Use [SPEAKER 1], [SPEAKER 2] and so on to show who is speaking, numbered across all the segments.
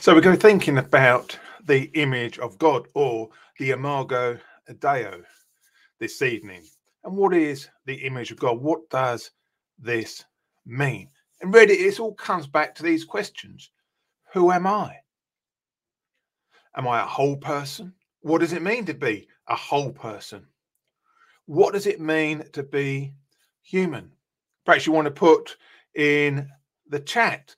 [SPEAKER 1] So we're going to be thinking about the image of God or the imago Dei this evening. And what is the image of God? What does this mean? And really, it all comes back to these questions Who am I? Am I a whole person? What does it mean to be a whole person? What does it mean to be human? Perhaps you want to put in the chat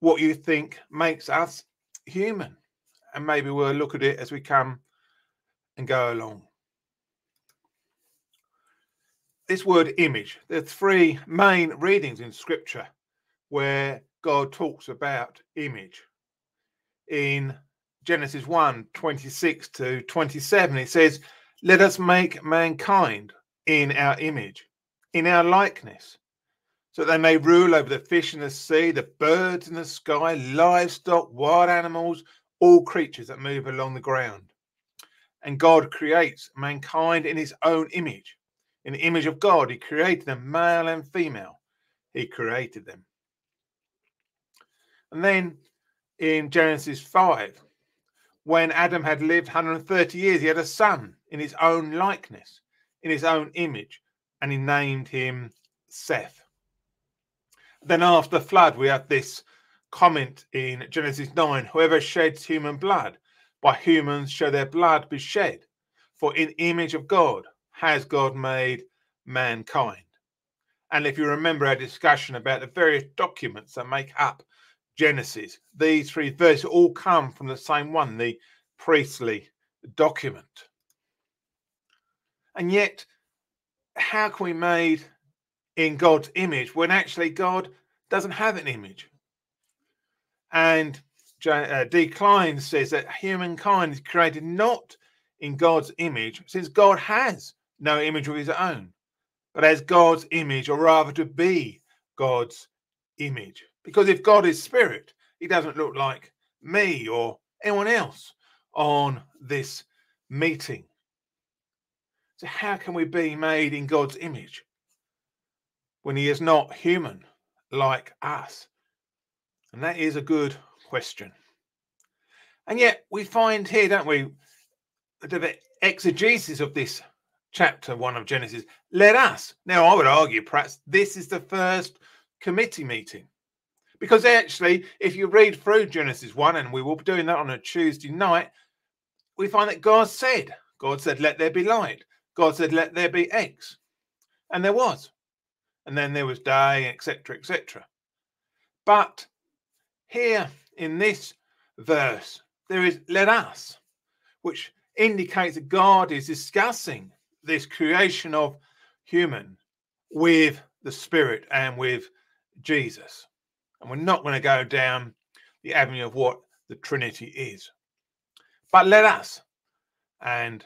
[SPEAKER 1] what you think makes us human. And maybe we'll look at it as we come and go along. This word image, there are three main readings in scripture where God talks about image. In Genesis 1 26 to 27, it says, Let us make mankind in our image, in our likeness, so they may rule over the fish in the sea, the birds in the sky, livestock, wild animals, all creatures that move along the ground. And God creates mankind in his own image. In the image of God, he created them, male and female. He created them. And then in Genesis 5, when Adam had lived 130 years, he had a son in his own likeness, in his own image, and he named him Seth. Then after the flood, we have this comment in Genesis 9 whoever sheds human blood, by humans shall their blood be shed. For in image of God has God made mankind. And if you remember our discussion about the various documents that make up Genesis, these three verses all come from the same one, the priestly document. And yet, how can we made in God's image when actually God doesn't have an image. And uh, D. Klein says that humankind is created not in God's image, since God has no image of his own, but as God's image, or rather to be God's image. Because if God is spirit, he doesn't look like me or anyone else on this meeting. So, how can we be made in God's image? When he is not human like us? And that is a good question. And yet we find here, don't we, the exegesis of this chapter one of Genesis. Let us. Now, I would argue perhaps this is the first committee meeting. Because actually, if you read through Genesis 1, and we will be doing that on a Tuesday night, we find that God said, God said, let there be light. God said, let there be X. And there was and then there was day, etc., etc. But here in this verse, there is let us, which indicates that God is discussing this creation of human with the Spirit and with Jesus. And we're not going to go down the avenue of what the Trinity is. But let us. And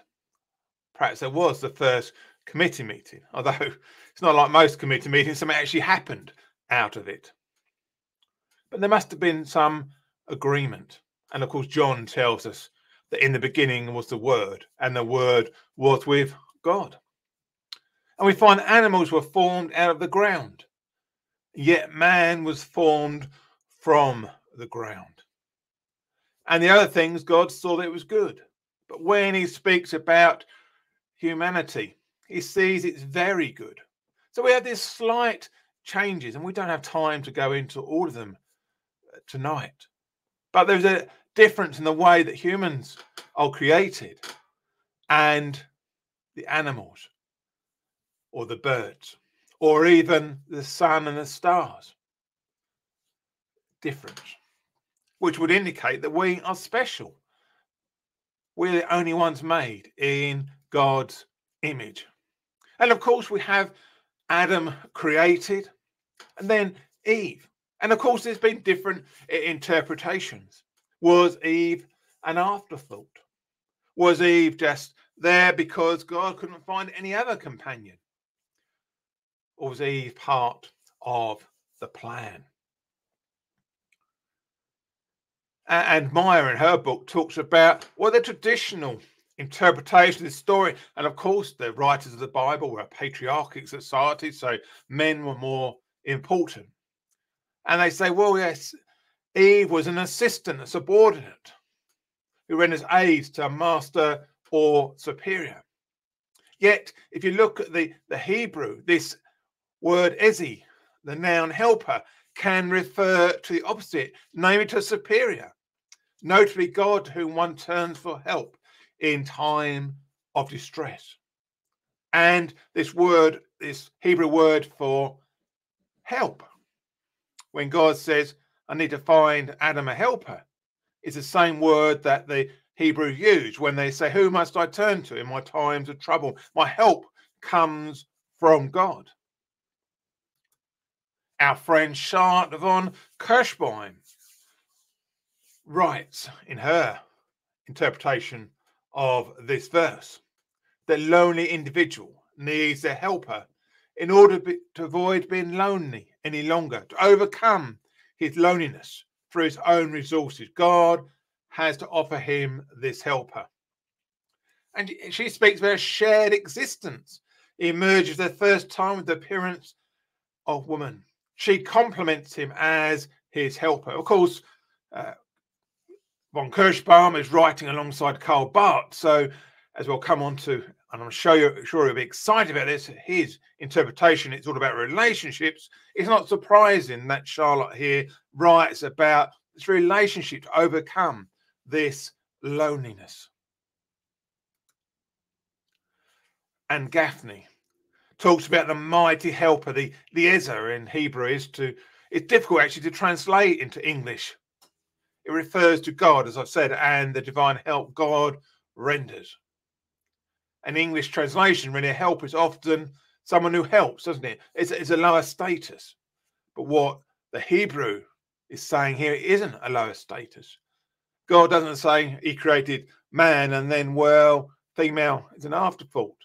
[SPEAKER 1] perhaps there was the first committee meeting, although it's not like most committee meetings, something actually happened out of it. But there must have been some agreement. And of course, John tells us that in the beginning was the Word, and the Word was with God. And we find animals were formed out of the ground, yet man was formed from the ground. And the other things, God saw that it was good. But when he speaks about humanity, he sees it's very good. So we have these slight changes, and we don't have time to go into all of them uh, tonight. But there's a difference in the way that humans are created and the animals or the birds or even the sun and the stars. Difference, which would indicate that we are special. We're the only ones made in God's image. And of course, we have Adam created and then Eve. And of course, there's been different eh, interpretations. Was Eve an afterthought? Was Eve just there because God couldn't find any other companion? Or was Eve part of the plan? And Maya in her book talks about what the traditional interpretation of the story. And of course, the writers of the Bible were a patriarchic society, so men were more important. And they say, well, yes, Eve was an assistant, a subordinate, who renders aid to a master or superior. Yet, if you look at the, the Hebrew, this word ezer, the noun helper, can refer to the opposite, namely to a superior, notably God whom one turns for help in time of distress. And this word, this Hebrew word for help, when God says, I need to find Adam a helper, is the same word that the Hebrew use when they say, Who must I turn to in my times of trouble? My help comes from God. Our friend Charlotte von Kirschbaum writes in her interpretation of this verse the lonely individual needs a helper in order to avoid being lonely any longer, to overcome his loneliness through his own resources. God has to offer him this helper. And she speaks about a shared existence. Emerges the first time with the appearance of woman. She compliments him as his helper. Of course, uh, von Kirschbaum is writing alongside Karl Barth. So, as we'll come on to, and I'm sure, you, sure you'll be excited about this, his interpretation, it's all about relationships. It's not surprising that Charlotte here writes about this relationship to overcome this loneliness. And Gafney talks about the mighty helper, the, the Ezer in Hebrew is to, it's difficult actually to translate into English. It refers to God, as I've said, and the divine help God renders. An English translation, really, help is often someone who helps, doesn't it? It's, it's a lower status. But what the Hebrew is saying here isn't a lower status. God doesn't say he created man and then, well, female is an afterthought.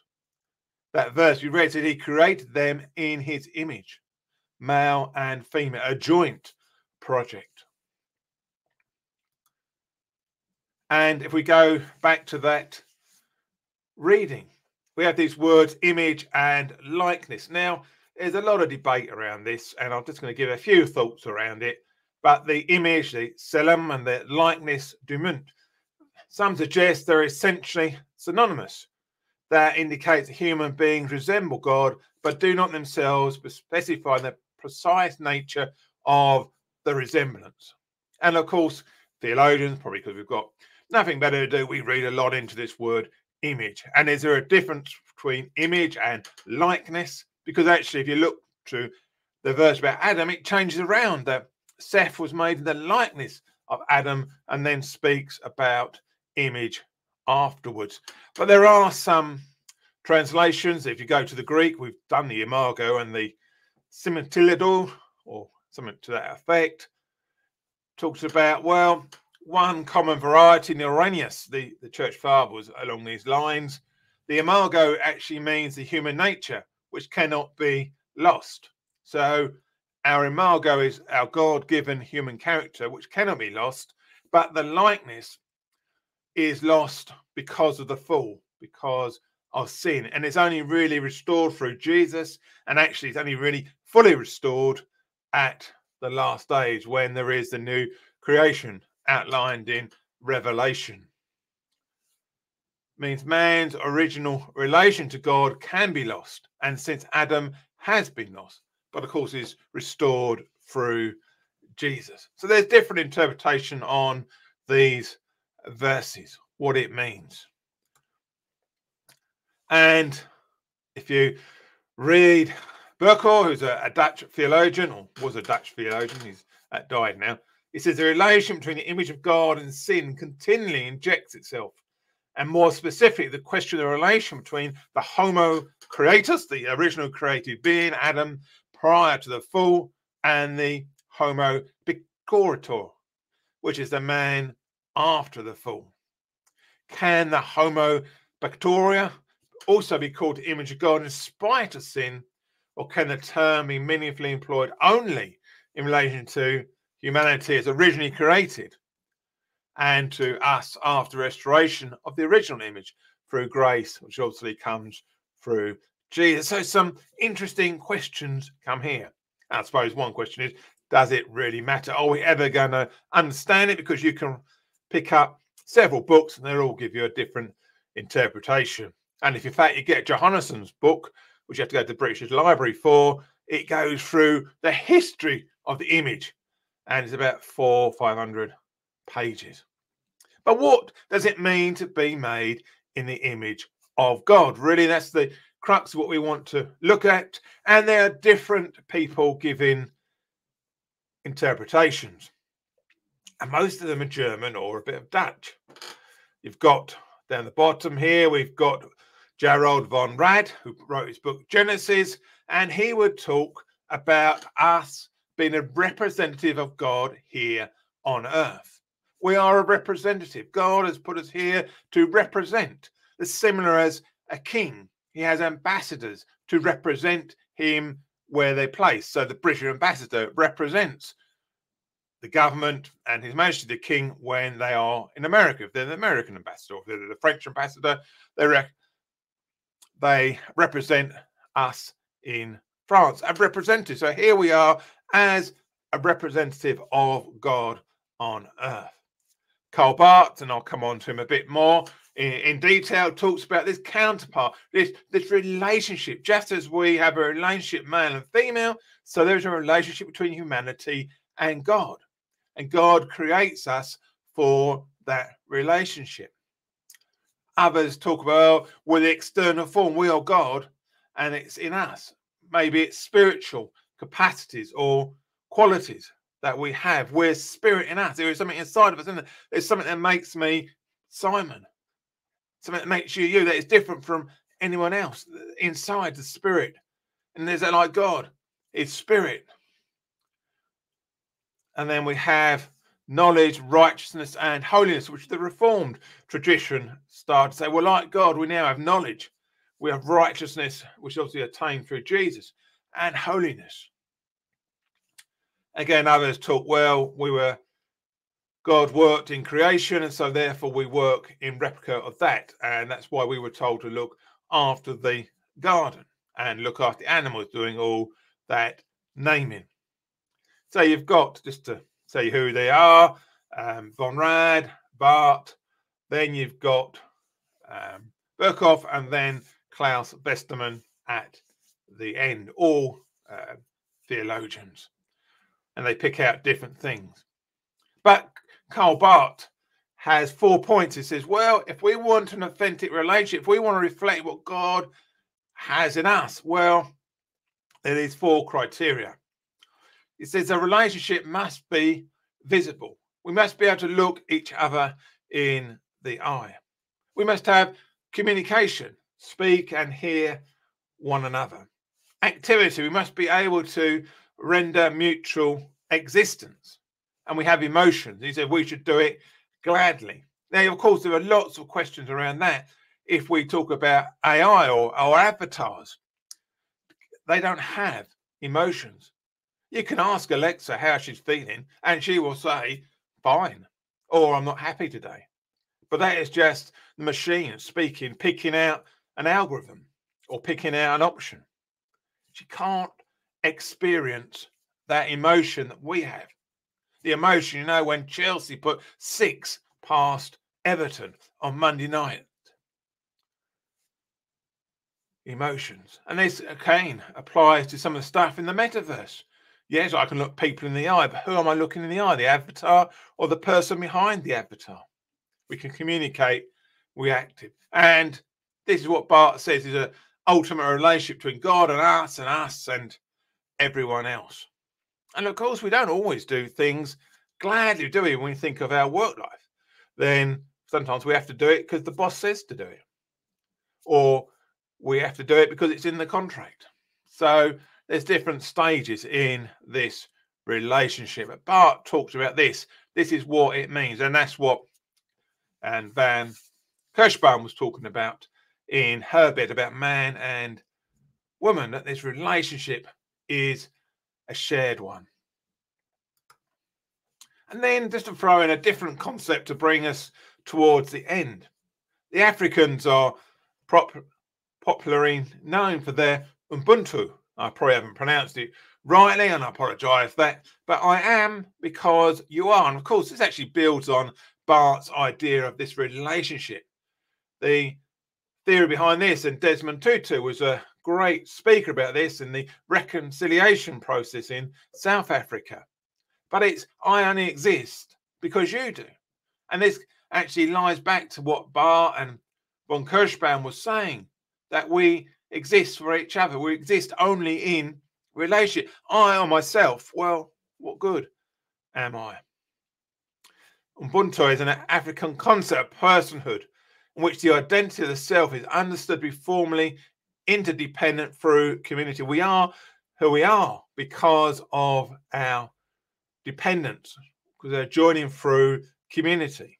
[SPEAKER 1] That verse we read said he created them in his image, male and female, a joint project. And if we go back to that reading, we have these words image and likeness. Now, there's a lot of debate around this, and I'm just going to give a few thoughts around it but the image, the tselem, and the likeness demut. Some suggest they're essentially synonymous. That indicates that human beings resemble God, but do not themselves specify the precise nature of the resemblance. And of course, theologians, probably because we've got nothing better to do, we read a lot into this word image. And is there a difference between image and likeness? Because actually, if you look to the verse about Adam, it changes around that Seth was made in the likeness of Adam and then speaks about image afterwards. But there are some translations. If you go to the Greek, we've done the imago and the similitudo, or something to that effect, talks about, well, one common variety in Irenaeus, the, the church father was along these lines. The imago actually means the human nature, which cannot be lost. So our imago is our God given human character, which cannot be lost, but the likeness is lost because of the fall, because of sin. And it's only really restored through Jesus. And actually, it's only really fully restored at the last days when there is the new creation outlined in Revelation. Means man's original relation to God can be lost. And since Adam has been lost, but of course is restored through Jesus. So there's different interpretation on these verses, what it means. And if you read Berkouwer, who's a, a, Dutch theologian, or was a Dutch theologian, he's uh, died now, he says the relation between the image of God and sin continually injects itself. And more specifically, the question of the relation between the Homo creatus, the original created being, Adam, prior to the fall, and the Homo peccator, which is the man after the fall. Can the Homo peccator also be called the image of God in spite of sin, or can the term be meaningfully employed only in relation to humanity is originally created and to us after restoration of the original image through grace, which obviously comes through Jesus. So some interesting questions come here. I suppose one question is, does it really matter? Are we ever going to understand it? Because you can pick up several books and they'll all give you a different interpretation. And if in fact you get Johannesson's book, which you have to go to the British Library for, it goes through the history of the image and it's about four, 500 pages. But what does it mean to be made in the image of God? Really, that's the crux of what we want to look at. And there are different people giving interpretations. And most of them are German or a bit of Dutch. You've got down the bottom here, we've got Gerhard von Rad, who wrote his book Genesis, and he would talk about us being a representative of God here on earth. We are a representative. God has put us here to represent. It's similar as a king. He has ambassadors to represent him where they're placed. So the British ambassador represents the government and His Majesty the King when they are in America. If they're the American ambassador, if they're the French ambassador, they re- they represent us in France as representatives. So here we are as a representative of God on earth. Karl Barth, and I'll come on to him a bit more in, in, detail, talks about this counterpart, this, this relationship. Just as we have a relationship, male and female, so there's a relationship between humanity and God. And God creates us for that relationship. Others talk about, well, with the external form, we are God and it's in us. Maybe it's spiritual capacities or qualities that we have. We're spirit in us. There is something inside of us, isn't there? There's something that makes me Simon. Something that makes you you that is different from anyone else inside the spirit. And there's that like God is spirit. And then we have knowledge, righteousness, and holiness, which the Reformed tradition started to say, well, like God, we now have knowledge. We have righteousness, which obviously attained through Jesus, and holiness. Again, others talk, well, we were, God worked in creation, and so therefore we work in replica of that. And that's why we were told to look after the garden and look after animals, doing all that naming. So you've got, just to say who they are, um, Von Rad, Barth, then you've got um, and then Claus Westermann at the end, all uh, theologians and they pick out different things. But Karl Barth has four points. He says, well, if we want an authentic relationship, if we want to reflect what God has in us, well, there is four criteria. He says a relationship must be visible. We must be able to look each other in the eye. We must have communication, speak and hear one another. Activity, we must be able to render mutual existence. And we have emotions. He said we should do it gladly. Now, of course, there are lots of questions around that if we talk about AI or, or avatars. They don't have emotions. You can ask Alexa how she's feeling, and she will say, fine, or I'm not happy today. But that is just the machine speaking, picking out an algorithm or picking out an option. She can't experience that emotion that we have. The emotion, you know, when Chelsea put six past Everton on Monday night. Emotions. And this again applies to some of the stuff in the metaverse. Yes, I can look people in the eye, but who am I looking in the eye? The avatar or the person behind the avatar? We can communicate we reactive. And this is what Barth says is an ultimate relationship between God and us and us and everyone else. And of course, we don't always do things gladly, do we? When we think of our work life, then sometimes we have to do it because the boss says to do it, or we have to do it because it's in the contract. So there's different stages in this relationship. But Barth talks about this. This is what it means, and that's what and von Kirschbaum was talking about in her bit about man and woman. That this relationship is a shared one. And then just to throw in a different concept to bring us towards the end. The Africans are prop- popularly known for their Ubuntu. I probably haven't pronounced it rightly, and I apologise for that, but I am because you are. And of course, this actually builds on Barth's idea of this relationship. The theory behind this, and Desmond Tutu was a great speaker about this in the reconciliation process in South Africa. But it's I only exist because you do. And this actually lies back to what Barth and von Kirschbaum was saying that we exist for each other. We exist only in relationship. I or myself, well, what good am I? Ubuntu is an African concept personhood in which the identity of the self is understood to be formally interdependent through community. We are who we are because of our dependence, because they're joining through community.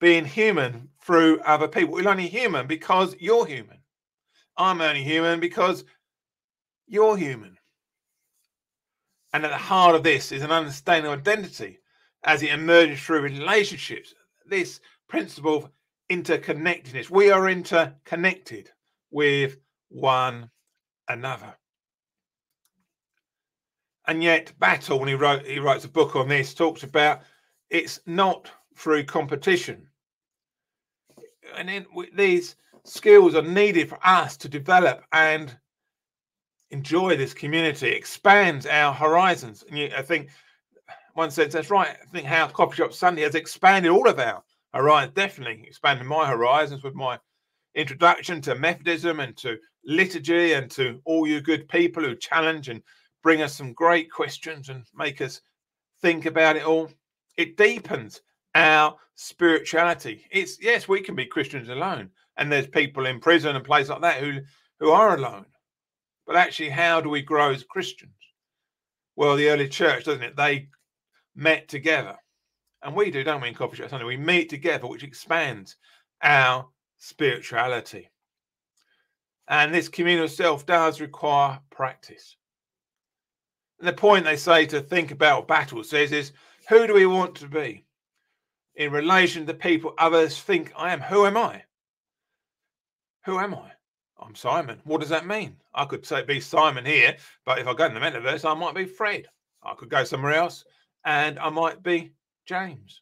[SPEAKER 1] Being human through other people. We're only human because you're human. I'm only human because you're human. And at the heart of this is an understanding of identity as it emerges through relationships. This principle of interconnectedness. We are interconnected with one another. And yet, Battle, when he wrote he writes a book on this, talks about it's not through competition. And then these skills are needed for us to develop and enjoy this community, expands our horizons. And you, I think one says that's right. I think how Coffee Shop Sunday has expanded all of our horizons, definitely expanding my horizons with my introduction to Methodism and to liturgy and to all you good people who challenge and bring us some great questions and make us think about it all. It deepens our spirituality. It's yes, we can be Christians alone, and there's people in prison and places like that who who are alone. But actually, how do we grow as Christians? Well, the early church, doesn't it? They met together. And we do, don't we, in Coffee Shop Sunday? We meet together, which expands our spirituality. And this communal self does require practice. And the point they say to think about Battle says is who do we want to be in relation to the people others think I am? Who am I? Who am I? I'm Simon. What does that mean? I could say be Simon here, but if I go in the metaverse, I might be Fred. I could go somewhere else and I might be James.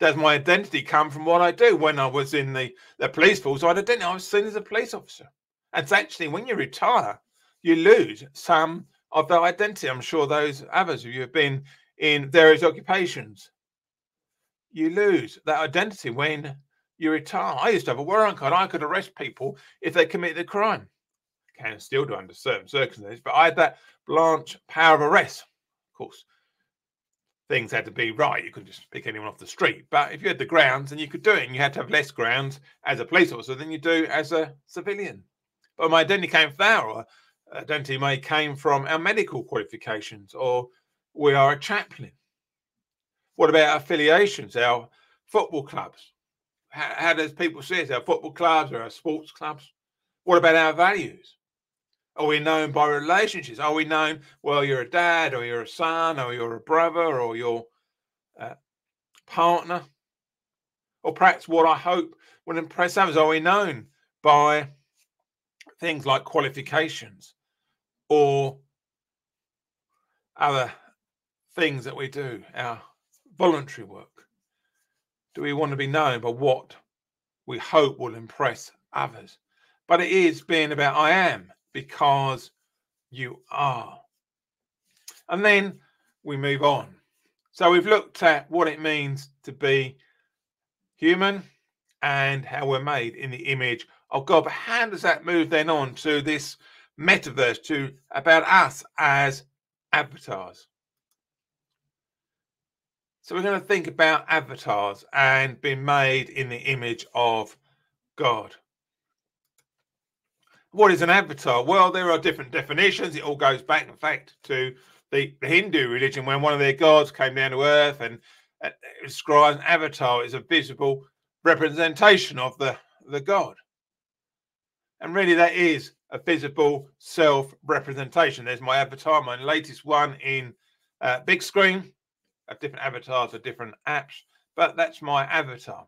[SPEAKER 1] Does my identity come from what I do? When I was in the, the police force, I identity. I was seen as a police officer. And it's actually, when you retire, you lose some of that identity. I'm sure those others of you have been in various occupations. You lose that identity when you retire. I used to have a warrant card. I could arrest people if they committed a crime. Can still do under certain circumstances, but I had that branch power of arrest. Of course, things had to be right. You couldn't just pick anyone off the street. But if you had the grounds, and you could do it, and you had to have less grounds as a police officer than you do as a civilian. But my identity came from that, or identity may came from our medical qualifications, or we are a chaplain. What about affiliations, our football clubs? How, how does people see us, our football clubs or our sports clubs? What about our values? Are we known by relationships? Are we known, well, you're a dad or you're a son or you're a brother or your uh, partner? Or perhaps what I hope will impress others, are we known by things like qualifications or other things that we do, our voluntary work? Do we want to be known by what we hope will impress others? But it is being about I am because you are. And then we move on. So we've looked at what it means to be human and how we're made in the image of God. But how does that move then on to this metaverse, to about us as avatars? So we're going to think about avatars and being made in the image of God. What is an avatar? Well, there are different definitions. It all goes back, in fact, to the, the Hindu religion when one of their gods came down to earth and describes an avatar as a visible representation of the, the god. And really, that is a visible self representation. There's my avatar, my latest one in uh, big screen. Of different avatars for different apps, but that's my avatar.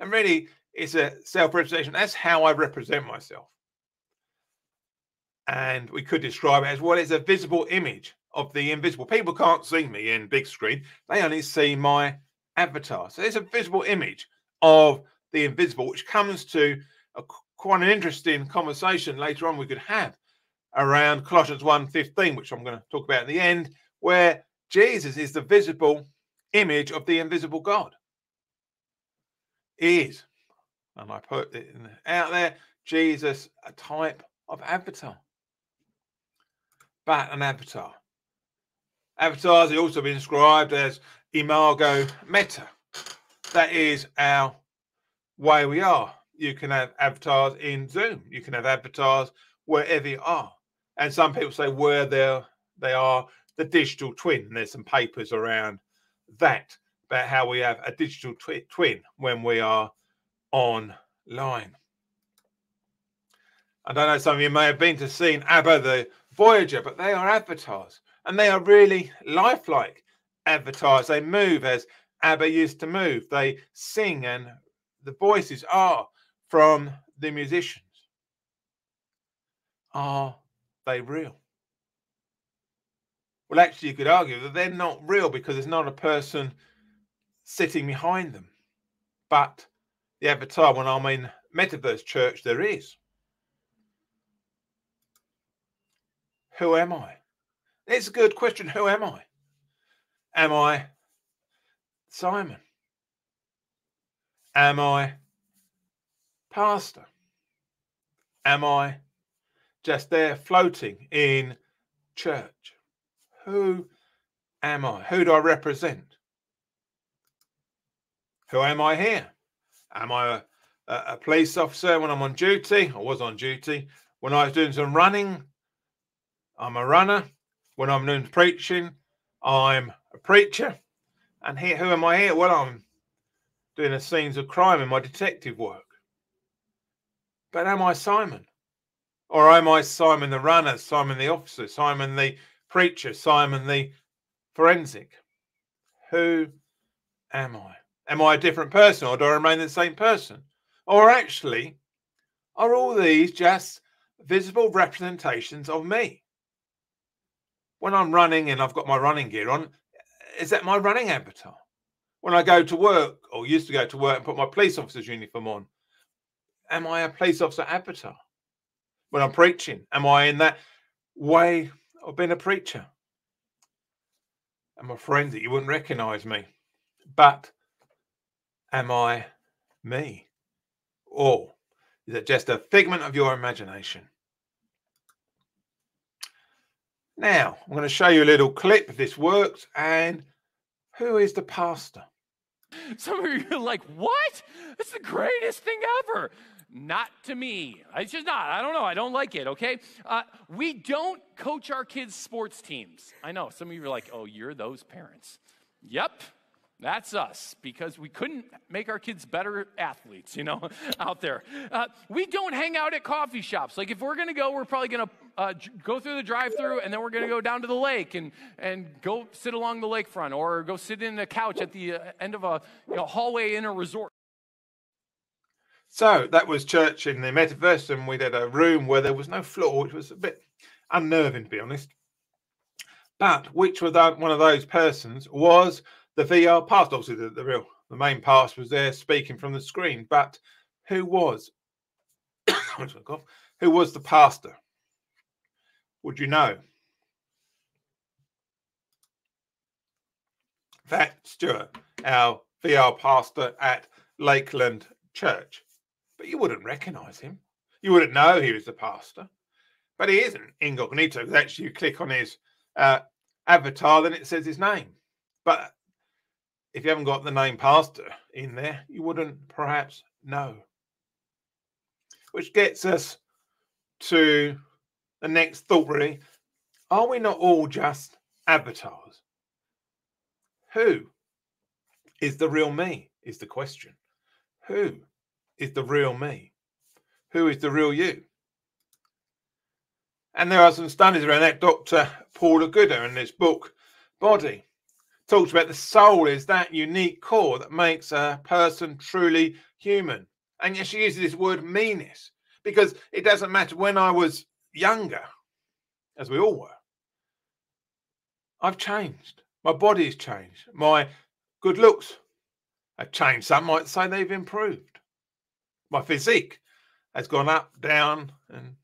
[SPEAKER 1] And really, it's a self representation. That's how I represent myself. And we could describe it as well, as a visible image of the invisible. People can't see me in big screen, they only see my avatar. So it's a visible image of the invisible, which comes to a, quite an interesting conversation later on we could have around Colossians 1:15, which I'm going to talk about at the end, where Jesus is the visible image of the invisible God. He is, and I put it out there, Jesus, a type of avatar. But an avatar. Avatars have also been described as imago meta. That is our way we are. You can have avatars in Zoom. You can have avatars wherever you are. And some people say where they're they are the digital twin. There's some papers around that about how we have a digital twi- twin when we are online. I don't know, some of you may have been to see ABBA the Voyager, but they are avatars and they are really lifelike avatars. They move as ABBA used to move, they sing, and the voices are from the musicians. Are they real? Well, actually, you could argue that they're not real because there's not a person sitting behind them. But the avatar, when I'm in Metaverse Church, there is. Who am I? It's a good question. Who am I? Am I Simon? Am I pastor? Am I just there floating in church? Who am I? Who do I represent? Who am I here? Am I a, a, police officer when I'm on duty? I was on duty. When I was doing some running, I'm a runner. When I'm doing preaching, I'm a preacher. And here, who am I here? Well, I'm doing the scenes of crime in my detective work. But am I Simon? Or am I Simon the runner, Simon the officer, Simon the preacher, Simon the forensic? Who am I? Am I a different person or do I remain the same person? Or actually, are all these just visible representations of me? When I'm running and I've got my running gear on, is that my running avatar? When I go to work or used to go to work and put my police officer's uniform on, am I a police officer avatar? when I'm preaching? Am I in that way of being a preacher? Am I friend that you wouldn't recognize me? But am I me? Or is it just a figment of your imagination? Now, I'm going to show you a little clip if this works. And who is the pastor?
[SPEAKER 2] Some of you are like, what? That's the greatest thing ever. Not to me. It's just not. I don't know. I don't like it, okay? Uh, we don't coach our kids' sports teams. I know. Some of you are like, oh, you're those parents. Yep. That's us because we couldn't make our kids better athletes, you know, out there. Uh, we don't hang out at coffee shops. Like, if we're going to go, we're probably going to uh, go through the drive through and then we're going to go down to the lake and, and go sit along the lakefront or go sit in a couch at the uh, end of a you know, hallway in a resort.
[SPEAKER 1] So that was church in the metaverse, and we did a room where there was no floor, which was a bit unnerving, to be honest. But which was one of those persons was the VR pastor. Obviously, the, the real, the main pastor was there speaking from the screen. But who was, who was the pastor? Would you know? That Stuart, our VR pastor at Lakeland Church but you wouldn't recognize him. You wouldn't know he was the pastor. But he isn't incognito because actually you click on his uh, avatar, then it says his name. But if you haven't got the name pastor in there, you wouldn't perhaps know. Which gets us to the next thought, really. Are we not all just avatars? Who is the real me? Is the question. Who is the real me? Who is the real you? And there are some studies around that. Dr. Paula Gooder in this book, Body, talks about the soul is that unique core that makes a person truly human. And yet she uses this word meanness because it doesn't matter when I was younger, as we all were, I've changed. My body's changed. My good looks have changed. Some might say they've improved. My physique has gone up, down, and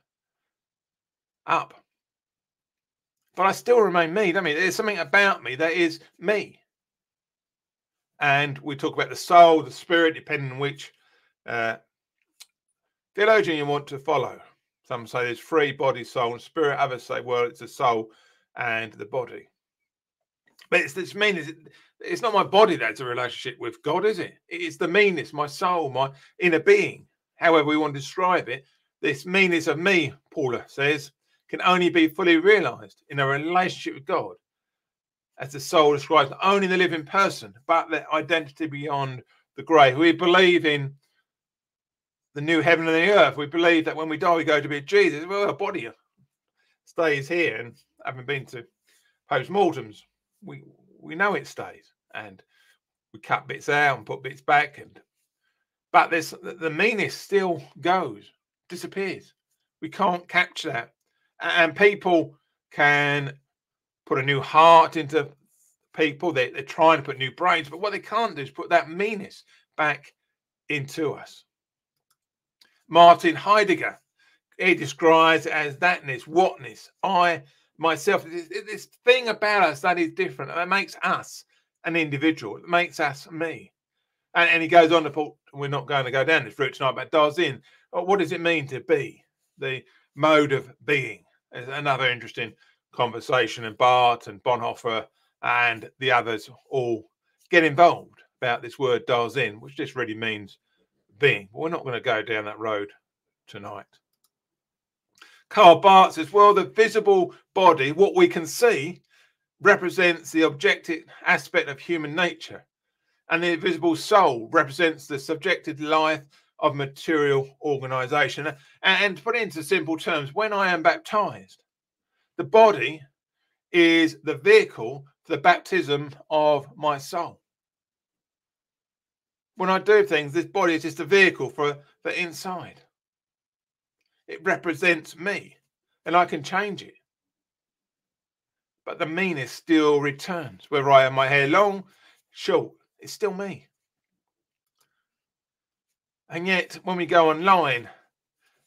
[SPEAKER 1] up. But I still remain me. I mean, there's something about me that is me. And we talk about the soul, the spirit, depending on which uh, theologian you want to follow. Some say there's free body, soul, and spirit. Others say, well, it's the soul and the body. But it's this meanness. It's not my body that's a relationship with God, is it? It's the meanness, my soul, my inner being, however we want to describe it. This meanness of me, Paula says, can only be fully realized in a relationship with God, as the soul describes not only the living person, but the identity beyond the grave. We believe in the new heaven and the earth. We believe that when we die, we go to be Jesus. Well, our body stays here, and having been to post-mortems, we we know it stays, and we cut bits out and put bits back, and but this the meanness still goes, disappears. We can't capture that, and people can put a new heart into people. They, they're trying to put new brains, but what they can't do is put that meanness back into us. Martin Heidegger, he describes as thatness, whatness, I, myself. This thing about us that is different, that makes us an individual, it makes us me. And, and he goes on to put, we're not going to go down this route tonight, but Dasein. What does it mean to be? The mode of being. Is another interesting conversation. And Barth and Bonhoeffer and the others all get involved about this word in, which just really means being. But we're not going to go down that road tonight. Karl Barth says, well, the visible body, what we can see, represents the objective aspect of human nature, and the invisible soul represents the subjective life of material organization. And to put it into simple terms, when I am baptized, the body is the vehicle for the baptism of my soul when I do things, this body is just a vehicle for the inside. It represents me, and I can change it. But the meanness still returns. Whether I have my hair long, short, it's still me. And yet, when we go online,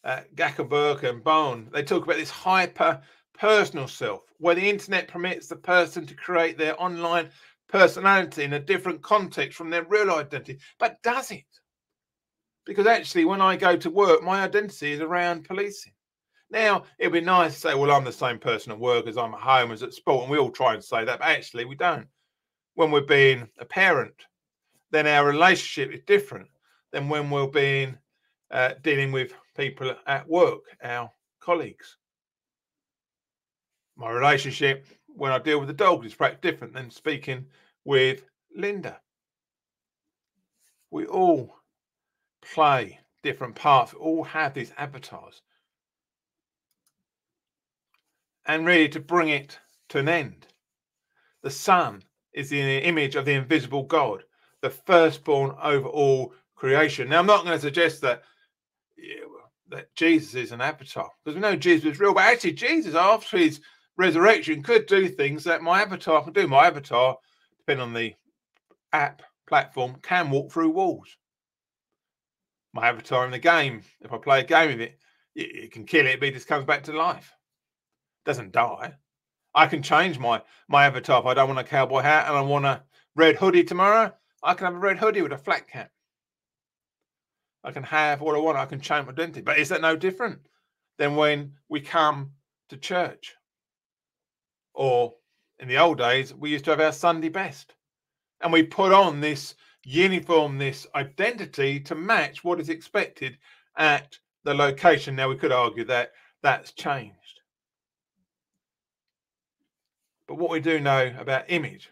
[SPEAKER 1] uh, Zuckerberg and Bone, they talk about this hyper personal self, where the internet permits the person to create their online personality in a different context from their real identity. But does it? Because actually, when I go to work, my identity is around policing. Now, it'd be nice to say, well, I'm the same person at work as I'm at home as at sport. And we all try and say that, but actually, we don't. When we're being a parent, then our relationship is different than when we're being uh, dealing with people at work, our colleagues. My relationship when I deal with the dogs is perhaps different than speaking with Linda. We all play different parts, we all have these avatars. And really, to bring it to an end, the Son is the image of the invisible God, the firstborn over all creation. Now, I'm not going to suggest that that Jesus is an avatar because we know Jesus is real, but actually, Jesus, after his resurrection, could do things that my avatar can do. My avatar depending on the app platform, can walk through walls. My avatar in the game, if I play a game with it, it, can kill it, but it just comes back to life. It doesn't die. I can change my my avatar if I don't want a cowboy hat and I want a red hoodie tomorrow. I can have a red hoodie with a flat cap. I can have what I want. I can change my identity. But is that no different than when we come to church or in the old days, we used to have our Sunday best. And we put on this uniform, this identity to match what is expected at the location. Now, we could argue that that's changed. But what we do know about image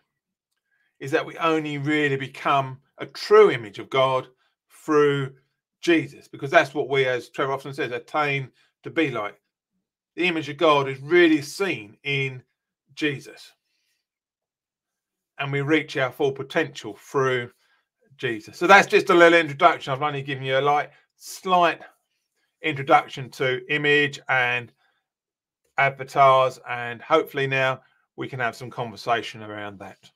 [SPEAKER 1] is that we only really become a true image of God through Jesus, because that's what we, as Trevor often says, attain to be like. The image of God is really seen in Jesus and we reach our full potential through Jesus. So that's just a little introduction. I've only given you a light, slight introduction to image and avatars, and hopefully now we can have some conversation around that.